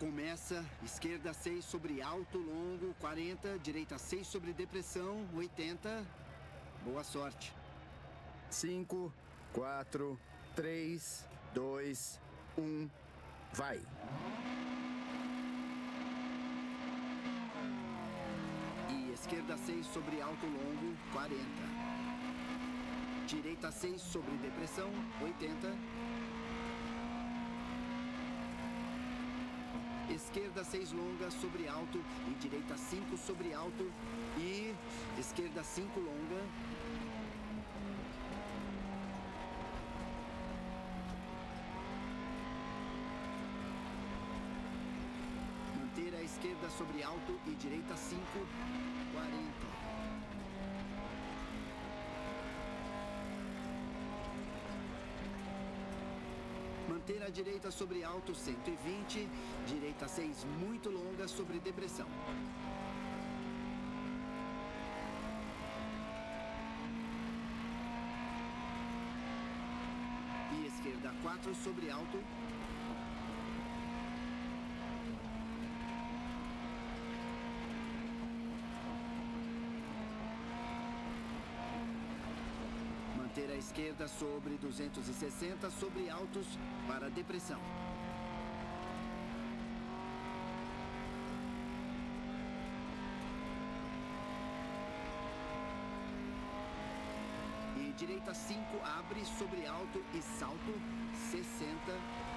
começa, esquerda 6 sobre alto, longo, 40, direita 6 sobre depressão, 80. Boa sorte. 5, 4, 3, 2, 1, vai! E esquerda 6 sobre alto, longo, 40. Direita 6 sobre depressão, 80. Esquerda 6 longa sobre alto e direita 5 sobre alto e esquerda 5 longa. Manter a esquerda sobre alto e direita 5, 40. Manter direita sobre alto 120, direita 6 muito longa sobre depressão. E esquerda 4 sobre alto, Manter a esquerda sobre 260 sobre altos para depressão. E direita 5 abre sobre alto e salto 60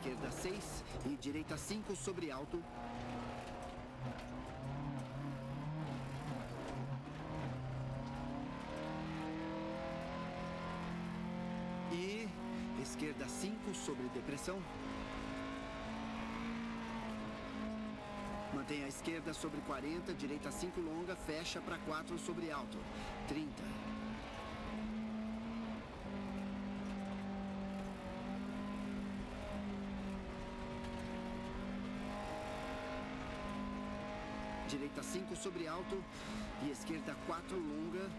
Esquerda 6 e direita 5 sobre alto. E esquerda 5 sobre depressão. Mantenha a esquerda sobre 40, direita 5 longa, fecha para 4 sobre alto. 30. Direita 5 sobre alto e esquerda 4 longa.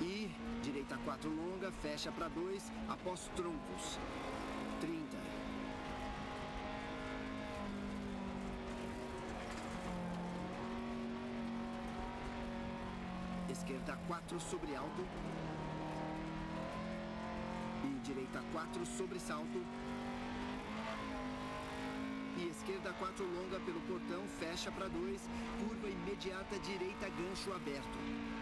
E direita 4 longa, fecha para 2 após troncos. 30. Esquerda 4 sobre alto. E direita 4 sobre salto. E esquerda 4 longa pelo portão, fecha para 2. Curva imediata, direita gancho aberto.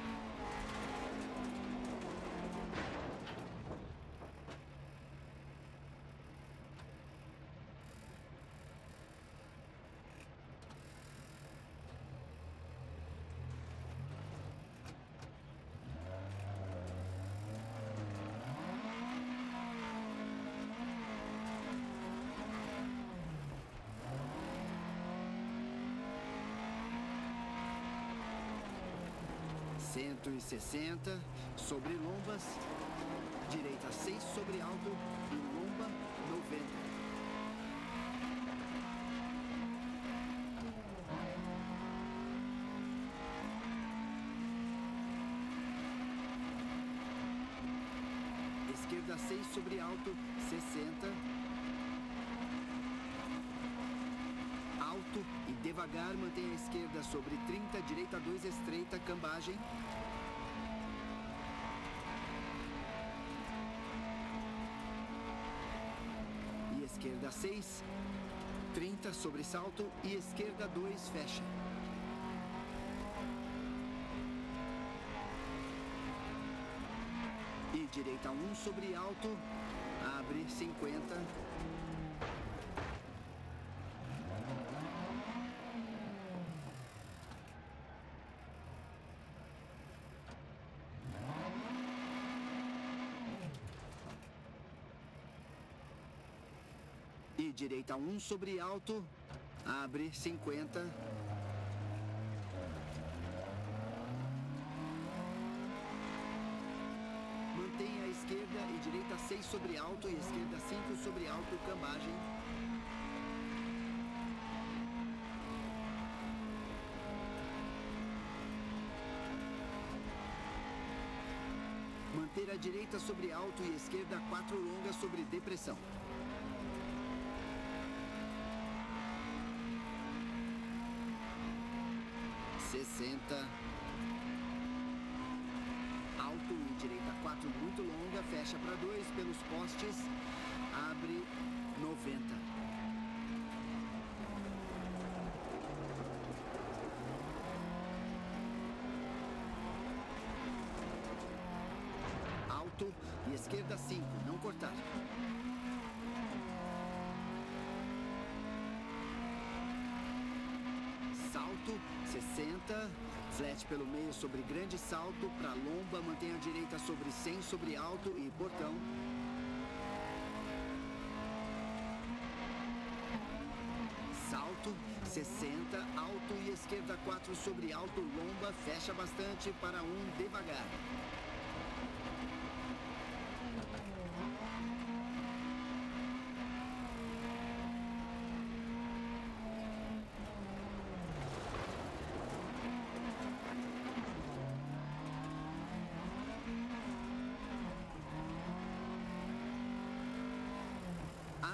160 sobre lombas, direita 6 sobre alto e lomba 90. Esquerda 6 sobre alto, 60. alto e devagar mantém a esquerda sobre 30, direita 2 estreita, cambagem. E esquerda 6, 30 sobre salto e esquerda 2 fecha. E direita 1 sobre alto, abre 50. E direita 1 sobre alto. Abre 50. Mantenha a esquerda e direita 6 sobre alto e esquerda 5 sobre alto, cambagem. Manter a direita sobre alto e esquerda 4 longa sobre depressão. Sessenta. Alto direita 4 muito longa, fecha para 2 pelos postes, abre 90. Alto e esquerda 5, não cortar. Salto 60, flat pelo meio sobre grande salto para lomba, mantém a direita sobre 100 sobre alto e portão. Salto 60, alto e esquerda 4 sobre alto, lomba, fecha bastante para um devagar.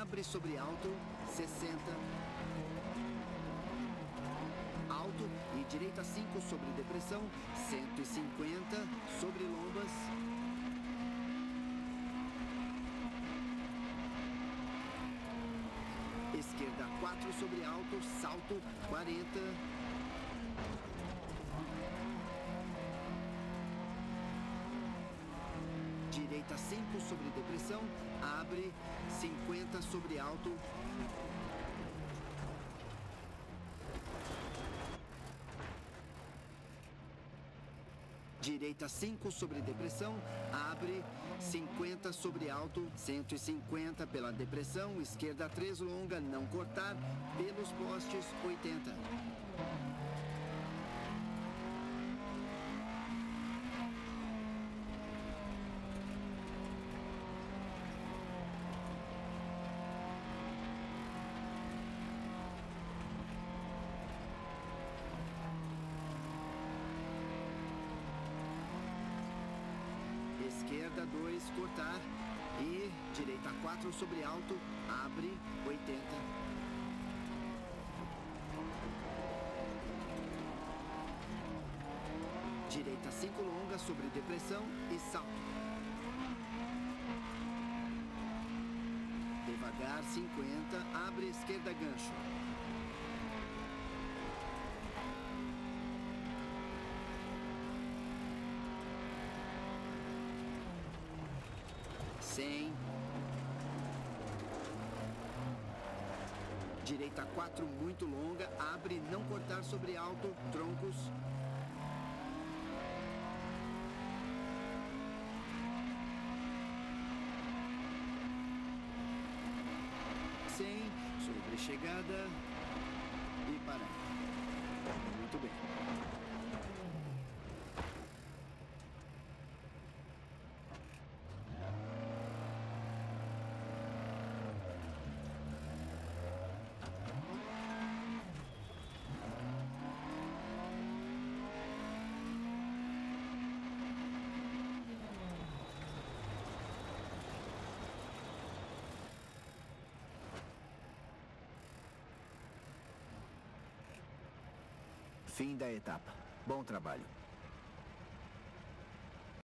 Abre sobre alto, 60. Alto e direita 5 sobre depressão, 150 sobre lombas. Esquerda 4 sobre alto, salto 40. Direita 5 sobre depressão, abre 50 sobre alto. Direita 5 sobre depressão, abre 50 sobre alto, 150 pela depressão, esquerda 3 longa, não cortar, pelos postes 80. 2, cortar. E direita 4 sobre alto, abre 80. Direita 5 longa sobre depressão e salto. Devagar 50, abre esquerda gancho. Direita 4 muito longa, abre, não cortar sobre alto, troncos. Cem, sobre chegada e parar. Muito bem. Fim da etapa. Bom trabalho.